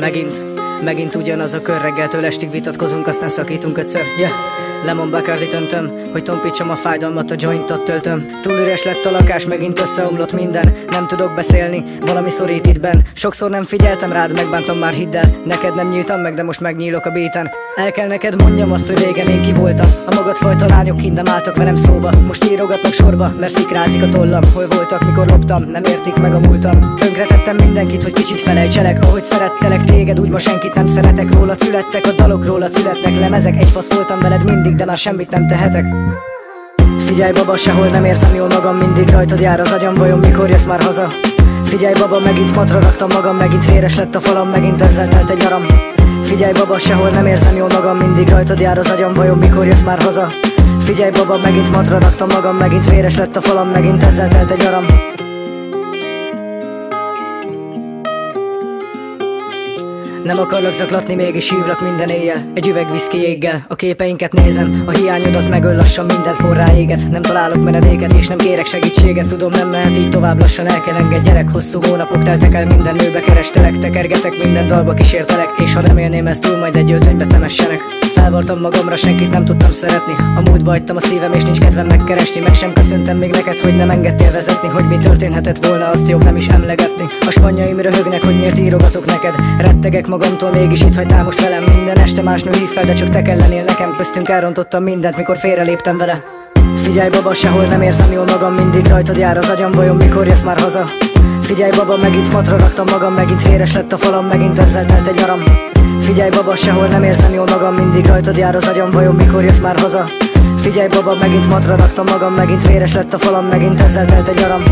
Megint, megint ugyanaz a kör reggeltől estig vitatkozunk, aztán szakítunk ötször, yeah. Lemon Bacardi öntöm, hogy tompítsam a fájdalmat, a jointot töltöm. Túl üres lett a lakás, megint összeomlott minden. Nem tudok beszélni, valami szorít itt ben Sokszor nem figyeltem rád, megbántam már hidd el. Neked nem nyíltam meg, de most megnyílok a béten El kell neked mondjam azt, hogy régen én ki voltam. A magad fajta lányok hinnem álltak velem szóba. Most írogatnak sorba, mert szikrázik a tollam. Hol voltak, mikor loptam, nem értik meg a múltam. Tönkretettem mindenkit, hogy kicsit felejtselek. Ahogy szerettelek téged, úgy ma senkit nem szeretek Róla születtek a dalok, róla születnek lemezek Egy fasz voltam veled mindig de már semmit nem tehetek Figyelj baba, sehol nem érzem jól magam Mindig rajtad jár az agyam, vajon mikor jössz már haza? Figyelj baba, megint matra raktam magam Megint véres lett a falam, megint ezzel telt egy nyaram Figyelj baba, sehol nem érzem jól magam Mindig rajtad jár az agyam, vajon mikor jössz már haza? Figyelj baba, megint matra raktam magam Megint véres lett a falam, megint ezzel telt egy nyaram Nem akarlak zaklatni, mégis hívlak minden éjjel. Egy üveg viszki jéggel, a képeinket nézem. A hiányod az megöl lassan mindent porrá éget. Nem találok menedéket és nem kérek segítséget. Tudom nem mehet így tovább lassan el kell enged gyerek. Hosszú hónapok teltek el minden nőbe kerestelek. Tekergetek minden dalba kísértelek. És ha nem ezt túl majd egy öltönybe temessenek Felvartam magamra, senkit nem tudtam szeretni. A múltba hagytam a szívem és nincs kedvem megkeresni. Meg sem köszöntem még neked, hogy nem engedtél vezetni. Hogy mi történhetett volna, azt jobb nem is emlegetni. A spanyaim röhögnek, hogy miért írogatok neked. Rettegek magamtól, mégis itt hagytál most velem. Minden este más nő hív fel, de csak te kell lennél nekem. Köztünk elrontottam mindent, mikor félreléptem vele. Figyelj baba, sehol nem érzem jól magam Mindig rajtad jár az agyam, vajon mikor jössz már haza? Figyelj baba, megint matra raktam magam Megint véres lett a falam, megint ezzel telt egy nyaram Figyelj baba, sehol nem érzem jól magam Mindig rajtad jár az agyam, vajon mikor jössz már haza? Figyelj baba, megint matra raktam magam Megint véres lett a falam, megint ezzel telt egy nyaram